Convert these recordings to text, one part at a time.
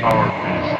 power piece.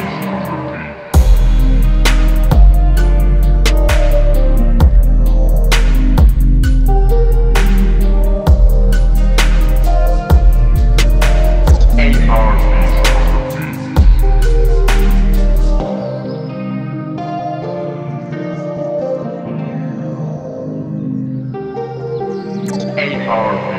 powerful.